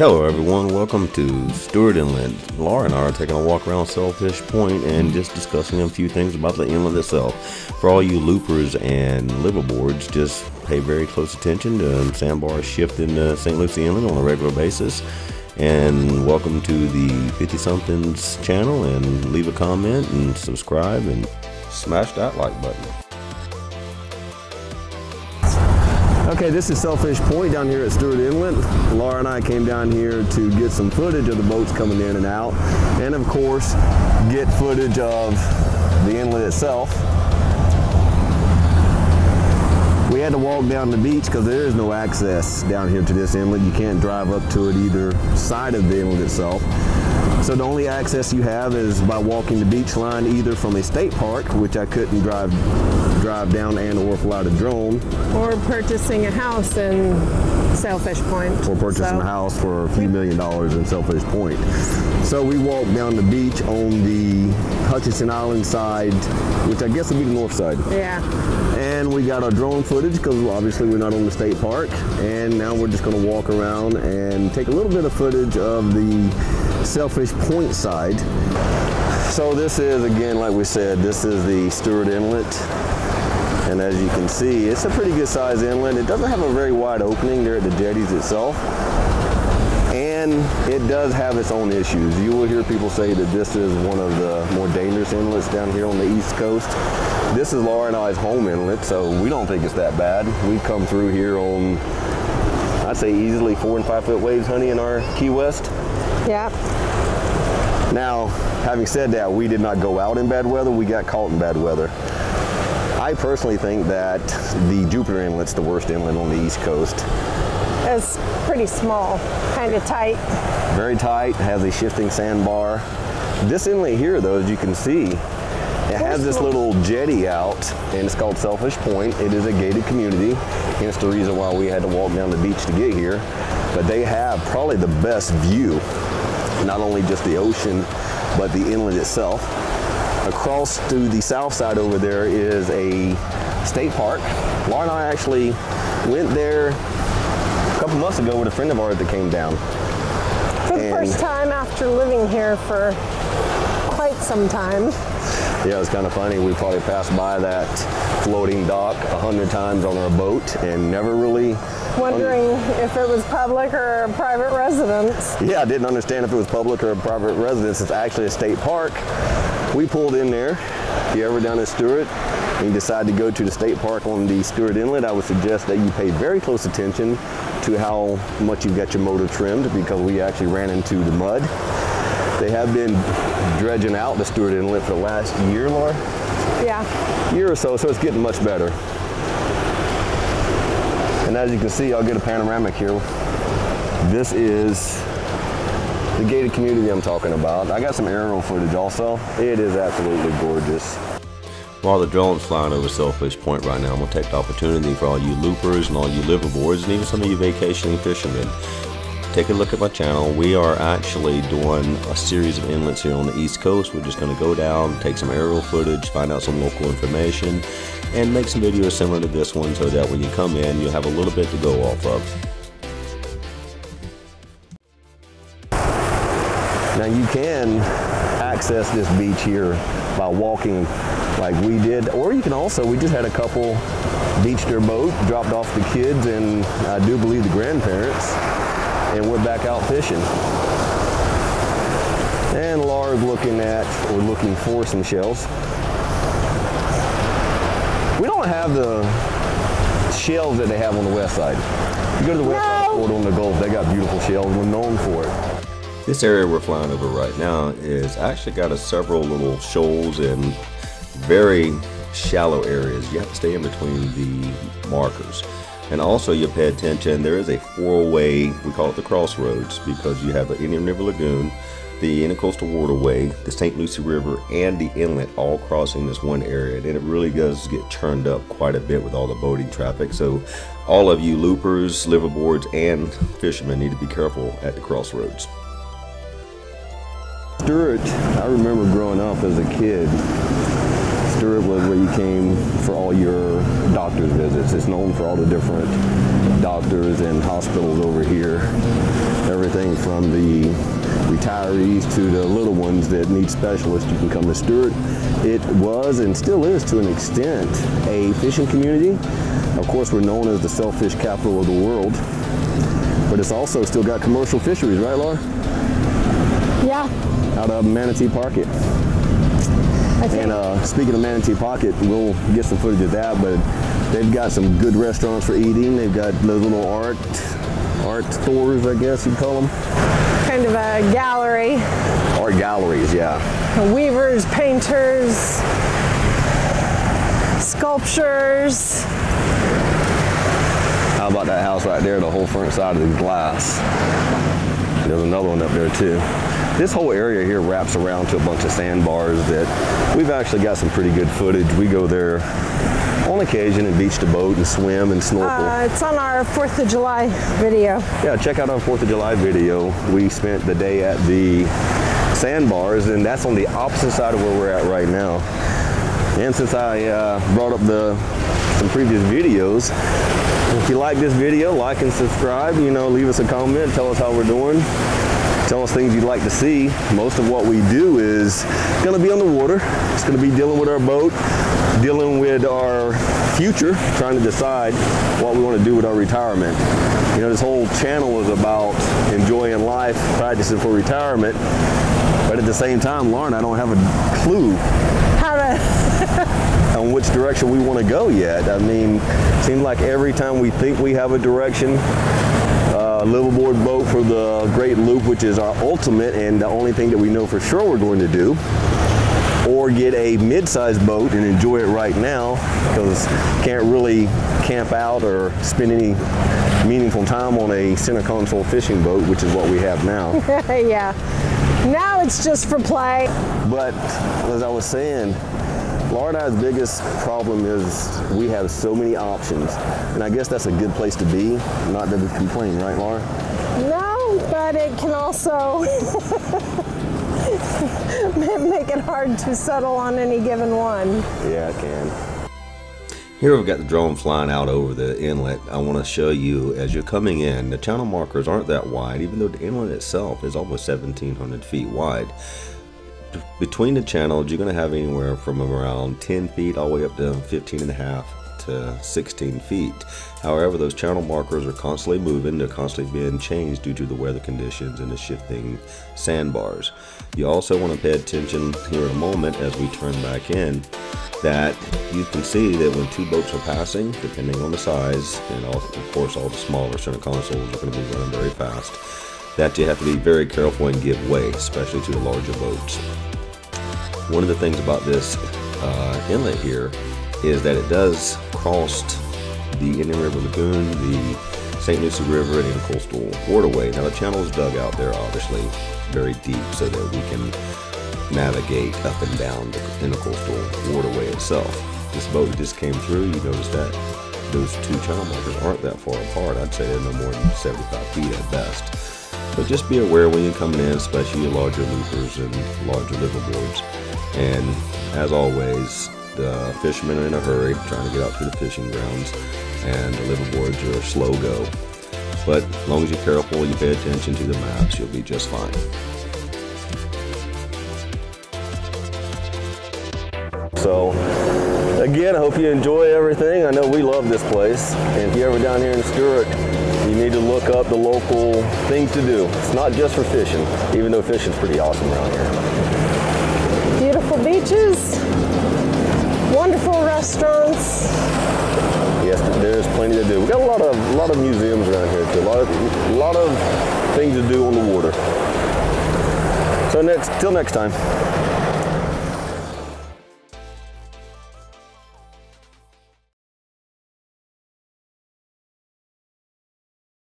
Hello, everyone. Welcome to Stuart Inlet. Laura and I are taking a walk around Sailfish Point and just discussing a few things about the inlet itself. For all you loopers and liveaboards, just pay very close attention to sandbars shifting to uh, St. Lucie Inlet on a regular basis. And welcome to the 50 somethings channel and leave a comment and subscribe and smash that like button. Okay, this is Sailfish Point down here at Stuart Inlet. Laura and I came down here to get some footage of the boats coming in and out, and of course, get footage of the inlet itself. We had to walk down the beach because there is no access down here to this inlet. You can't drive up to it either side of the inlet itself. So the only access you have is by walking the beach line either from a state park, which I couldn't drive drive down and or fly the drone. Or purchasing a house in Sailfish Point. Or purchasing so. a house for a few million dollars in Sailfish Point. So we walked down the beach on the Hutchinson Island side, which I guess would be the north side. Yeah. And we got our drone footage because obviously we're not on the state park. And now we're just going to walk around and take a little bit of footage of the Sailfish Point side. So this is, again, like we said, this is the Stuart Inlet. And as you can see, it's a pretty good size inlet. It doesn't have a very wide opening there at the jetties itself. And it does have its own issues. You will hear people say that this is one of the more dangerous inlets down here on the East Coast. This is Laura and I's home inlet, so we don't think it's that bad. We come through here on, I'd say easily four and five foot waves, honey, in our Key West. Yeah. Now, having said that, we did not go out in bad weather. We got caught in bad weather. I personally think that the Jupiter Inlet's the worst inlet on the East Coast. It's pretty small, kind of tight. Very tight, has a shifting sandbar. This inlet here, though, as you can see, it has this little jetty out, and it's called Sailfish Point. It is a gated community, hence the reason why we had to walk down the beach to get here. But they have probably the best view, not only just the ocean, but the inlet itself. Across to the south side over there is a state park. Laura and I actually went there couple months ago with a friend of ours that came down. For the and first time after living here for quite some time. Yeah, it was kind of funny. We probably passed by that floating dock a hundred times on our boat and never really wondering if it was public or a private residence. Yeah, I didn't understand if it was public or a private residence. It's actually a state park we pulled in there. If you're ever down at Stuart and you decide to go to the state park on the Stuart Inlet, I would suggest that you pay very close attention to how much you've got your motor trimmed because we actually ran into the mud. They have been dredging out the Stuart Inlet for the last year, Laura? Yeah. Year or so, so it's getting much better. And as you can see, I'll get a panoramic here. This is the gated community I'm talking about. I got some aerial footage also. It is absolutely gorgeous. While the drone's flying over Sailfish Point right now, I'm going to take the opportunity for all you loopers and all you liveaboards and even some of you vacationing fishermen. Take a look at my channel. We are actually doing a series of inlets here on the East Coast. We're just going to go down, take some aerial footage, find out some local information, and make some videos similar to this one so that when you come in, you'll have a little bit to go off of. Now you can access this beach here by walking like we did, or you can also, we just had a couple beach their boat, dropped off the kids and I do believe the grandparents, and we're back out fishing. And Laura's looking at, or looking for some shells. We don't have the shells that they have on the west side. You go to the west no. side port on the Gulf, they got beautiful shells. We're known for it. This area we're flying over right now is actually got a several little shoals and very shallow areas. You have to stay in between the markers. And also you pay attention, there is a four-way, we call it the crossroads, because you have the Indian River Lagoon, the Intercoastal Waterway, the St. Lucie River, and the inlet all crossing this one area. And it really does get churned up quite a bit with all the boating traffic. So all of you loopers, liveaboards, and fishermen need to be careful at the crossroads. Stuart, I remember growing up as a kid, Stuart was where you came for all your doctor's visits. It's known for all the different doctors and hospitals over here. Everything from the retirees to the little ones that need specialists. You can come to Stuart. It was and still is to an extent a fishing community. Of course, we're known as the sailfish capital of the world, but it's also still got commercial fisheries, right, Laura? Yeah. Out of Manatee Pocket. I think. And uh, speaking of Manatee Pocket, we'll get some footage of that, but they've got some good restaurants for eating. They've got those little art art stores, I guess you'd call them. kind of a gallery. Art galleries, yeah. Weavers, painters, sculptures. How about that house right there, the whole front side of the glass? There's another one up there too. This whole area here wraps around to a bunch of sandbars that we've actually got some pretty good footage. We go there on occasion and beach to boat and swim and snorkel. Uh, it's on our 4th of July video. Yeah, check out our 4th of July video. We spent the day at the sandbars, and that's on the opposite side of where we're at right now. And since I uh, brought up the some previous videos, if you like this video, like and subscribe. You know, leave us a comment, tell us how we're doing. Tell us things you'd like to see. Most of what we do is going to be on the water. It's going to be dealing with our boat, dealing with our future, trying to decide what we want to do with our retirement. You know, this whole channel is about enjoying life, practicing for retirement. But at the same time, Lauren, I don't have a clue How to, which direction we want to go yet. I mean, it seems like every time we think we have a direction, uh, liveaboard boat for the Great Loop, which is our ultimate and the only thing that we know for sure we're going to do, or get a mid-sized boat and enjoy it right now because can't really camp out or spend any meaningful time on a center console fishing boat, which is what we have now. yeah. Now it's just for play. But as I was saying, Laura and I's biggest problem is we have so many options. And I guess that's a good place to be, not to complain, right, Laura? No, but it can also make it hard to settle on any given one. Yeah, it can. Here we've got the drone flying out over the inlet. I want to show you as you're coming in, the channel markers aren't that wide, even though the inlet itself is almost 1,700 feet wide. Between the channels, you're going to have anywhere from around 10 feet all the way up to 15 and a half to 16 feet. However, those channel markers are constantly moving, they're constantly being changed due to the weather conditions and the shifting sandbars. You also want to pay attention here in a moment as we turn back in that you can see that when two boats are passing, depending on the size, and all, of course all the smaller center consoles are going to be running very fast, that you have to be very careful and give way, especially to the larger boats. One of the things about this uh, inlet here is that it does cross the Indian River Lagoon, the St. Lucie River, and Intercoastal Waterway. Now the channel is dug out there, obviously, very deep, so that we can navigate up and down the intercoastal waterway itself. This boat just came through, you notice that those two channel markers aren't that far apart. I'd say they're no more than 75 feet at best. But just be aware when you're coming in, especially your larger loopers and larger liveaboards. And as always, the fishermen are in a hurry trying to get out to the fishing grounds, and the liveaboards are a slow go. But as long as you're careful, you pay attention to the maps, you'll be just fine. So, again, I hope you enjoy everything. I know we love this place. And if you're ever down here in you need to look up the local things to do. It's not just for fishing, even though fishing's pretty awesome around here. Beautiful beaches, wonderful restaurants. Yes, there's plenty to do. We got a lot of a lot of museums around here too. A lot of a lot of things to do on the water. So next till next time.